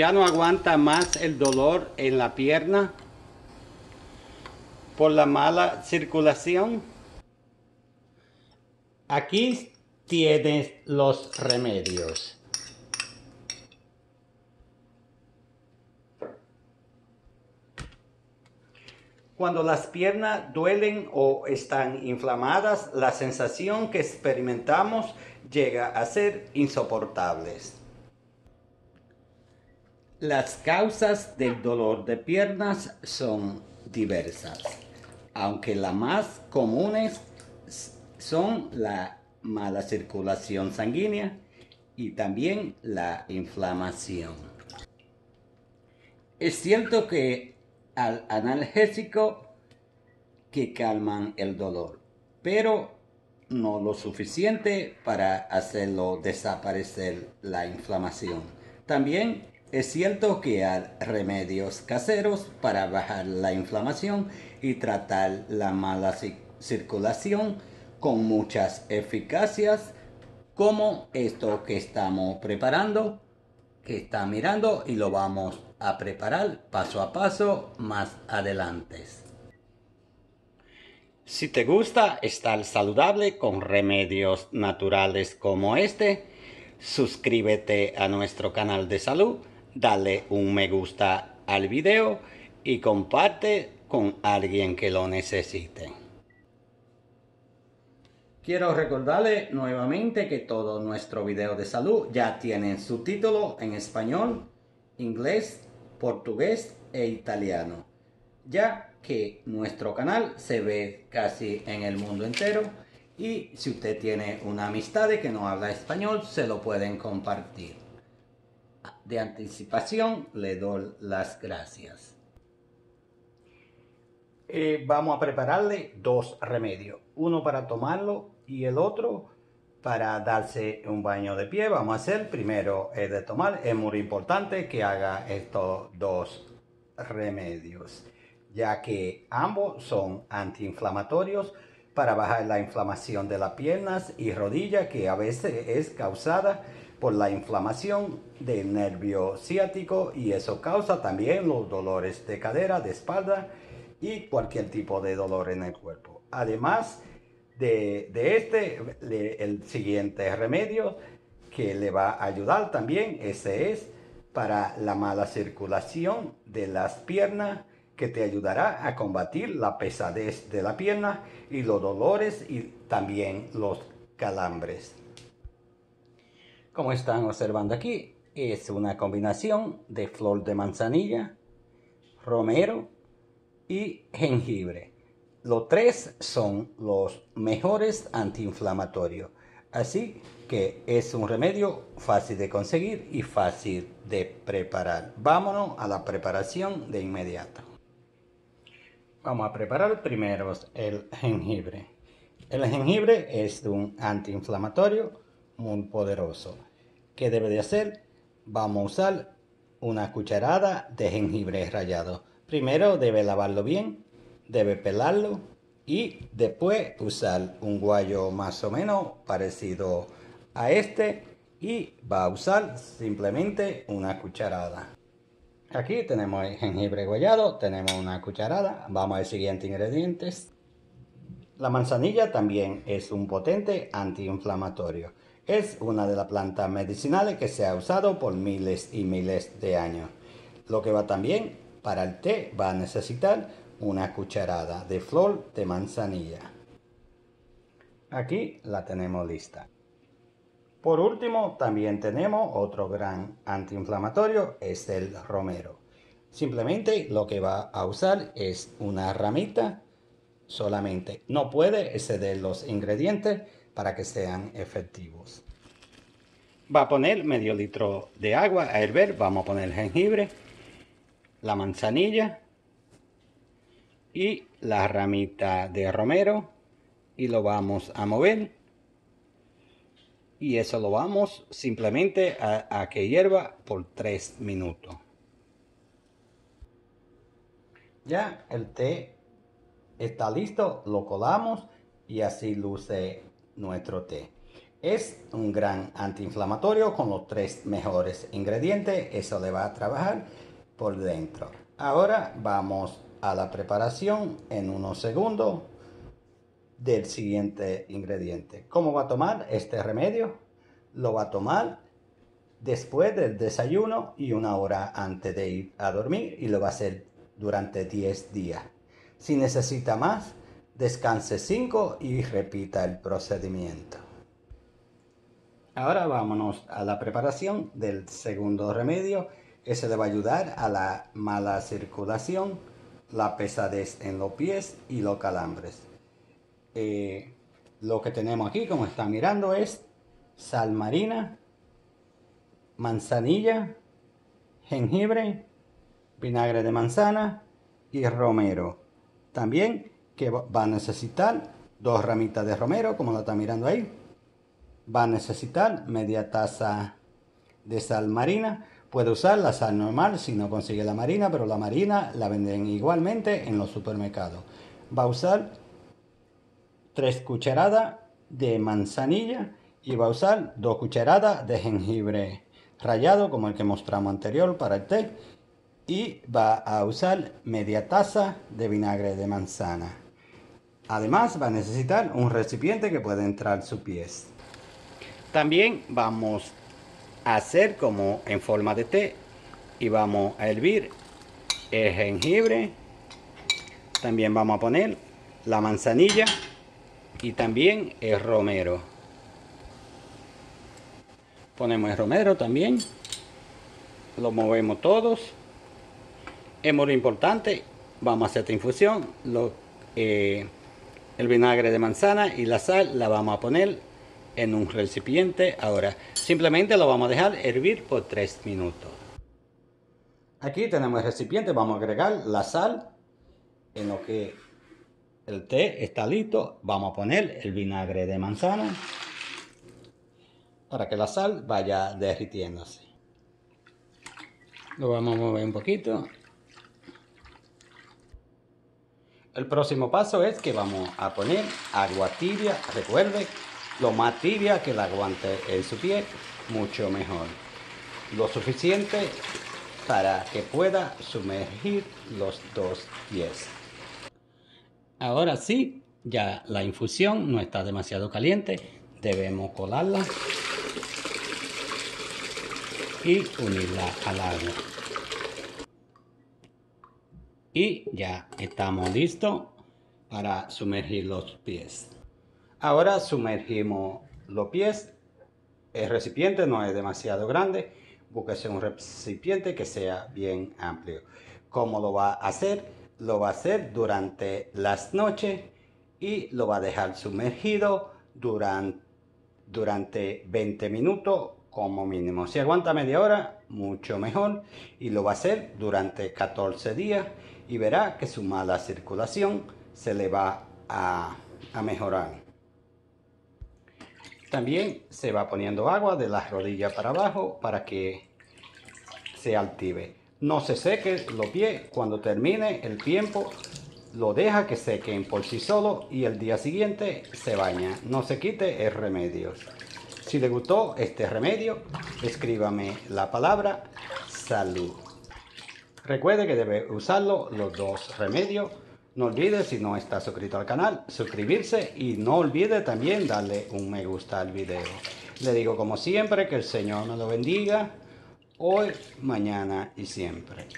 ya no aguanta más el dolor en la pierna por la mala circulación. Aquí tienes los remedios. Cuando las piernas duelen o están inflamadas, la sensación que experimentamos llega a ser insoportable. Las causas del dolor de piernas son diversas, aunque las más comunes son la mala circulación sanguínea y también la inflamación. Es cierto que al analgésico que calman el dolor, pero no lo suficiente para hacerlo desaparecer la inflamación. También es cierto que hay remedios caseros para bajar la inflamación y tratar la mala circulación con muchas eficacias como esto que estamos preparando, que está mirando y lo vamos a preparar paso a paso más adelante. Si te gusta estar saludable con remedios naturales como este, suscríbete a nuestro canal de salud, dale un me gusta al video y comparte con alguien que lo necesite. Quiero recordarle nuevamente que todo nuestro video de salud ya tiene subtítulo en español, inglés, portugués e italiano, ya que nuestro canal se ve casi en el mundo entero y si usted tiene una amistad que no habla español, se lo pueden compartir. De anticipación le doy las gracias. Eh, vamos a prepararle dos remedios, uno para tomarlo y el otro para darse un baño de pie. Vamos a hacer primero el de tomar. Es muy importante que haga estos dos remedios, ya que ambos son antiinflamatorios para bajar la inflamación de las piernas y rodillas, que a veces es causada por la inflamación del nervio ciático y eso causa también los dolores de cadera, de espalda y cualquier tipo de dolor en el cuerpo. Además, de, este, el siguiente remedio que le va a ayudar también, ese es para la mala circulación de las piernas, que te ayudará a combatir la pesadez de la pierna y los dolores y también los calambres. Como están observando aquí, es una combinación de flor de manzanilla, romero y jengibre. Los tres son los mejores antiinflamatorios. Así que es un remedio fácil de conseguir y fácil de preparar. Vámonos a la preparación de inmediato. Vamos a preparar primero el jengibre. El jengibre es un antiinflamatorio muy poderoso. ¿Qué debe de hacer? Vamos a usar una cucharada de jengibre rallado. Primero debe lavarlo bien debe pelarlo y después usar un guayo más o menos parecido a este y va a usar simplemente una cucharada. Aquí tenemos el jengibre guayado, tenemos una cucharada, vamos al siguiente ingredientes. La manzanilla también es un potente antiinflamatorio. Es una de las plantas medicinales que se ha usado por miles y miles de años. Lo que va también para el té va a necesitar una cucharada de flor de manzanilla. Aquí la tenemos lista. Por último, también tenemos otro gran antiinflamatorio, es el romero. Simplemente lo que va a usar es una ramita solamente. No puede exceder los ingredientes para que sean efectivos. Va a poner medio litro de agua a hervir. Vamos a poner jengibre, la manzanilla, y la ramita de romero y lo vamos a mover y eso lo vamos simplemente a, que hierva por 3 minutos ya el té está listo lo colamos y así luce nuestro té Es un gran antiinflamatorio con los tres mejores ingredientes. Eso le va a trabajar por dentro. Ahora vamos a la preparación en unos segundos del siguiente ingrediente. ¿Cómo va a tomar este remedio? Lo va a tomar después del desayuno y una hora antes de ir a dormir y lo va a hacer durante 10 días. Si necesita más, descanse 5 y repita el procedimiento. Ahora vámonos a la preparación del segundo remedio. Ese le va a ayudar a la mala circulación, la pesadez en los pies y los calambres. Eh, lo que tenemos aquí, como están mirando, es sal marina, manzanilla, jengibre, vinagre de manzana y romero. También va a necesitar dos ramitas de romero, como lo están mirando ahí, va a necesitar media taza de sal marina. Puede usar la sal normal si no consigue la marina, pero la marina la venden igualmente en los supermercados. Va a usar tres cucharadas de manzanilla y va a usar dos cucharadas de jengibre rallado como el que mostramos anterior para el té y va a usar media taza de vinagre de manzana. Además va a necesitar un recipiente que pueda entrar su pies. También vamos a hacer como en forma de té y vamos a hervir el jengibre. También vamos a poner la manzanilla y también el romero. Ponemos el romero también. Lo movemos todos. Es muy importante. Vamos a hacer esta infusión. Lo, eh, el vinagre de manzana y la sal la vamos a poner en un recipiente. Ahora, simplemente lo vamos a dejar hervir por 3 minutos. Aquí tenemos el recipiente, vamos a agregar la sal en lo que el té está listo. Vamos a poner el vinagre de manzana para que la sal vaya derritiéndose. Lo vamos a mover un poquito. El próximo paso es que vamos a poner agua tibia. Recuerde lo más tibia que la aguante en su pie, mucho mejor. Lo suficiente para que pueda sumergir los dos pies. Ahora sí, ya la infusión no está demasiado caliente. Debemos colarla y unirla al agua. Y ya estamos listos para sumergir los pies. Ahora sumergimos los pies. El recipiente no es demasiado grande. Búsquese un recipiente que sea bien amplio. ¿Cómo lo va a hacer? Lo va a hacer durante las noches y lo va a dejar sumergido durante, durante 20 minutos como mínimo. Si aguanta media hora, mucho mejor. Y lo va a hacer durante 14 días y verá que su mala circulación se le va a, mejorar. También se va poniendo agua de las rodillas para abajo para que se altive. No se seque los pies. Cuando termine el tiempo, lo deja que sequen por sí solo y el día siguiente se baña. No se quite el remedio. Si le gustó este remedio, escríbame la palabra salud. Recuerde que debe usarlo los dos remedios no olvide, si no está suscrito al canal, suscribirse y no olvide también darle un me gusta al video. Le digo como siempre que el Señor me lo bendiga hoy, mañana y siempre.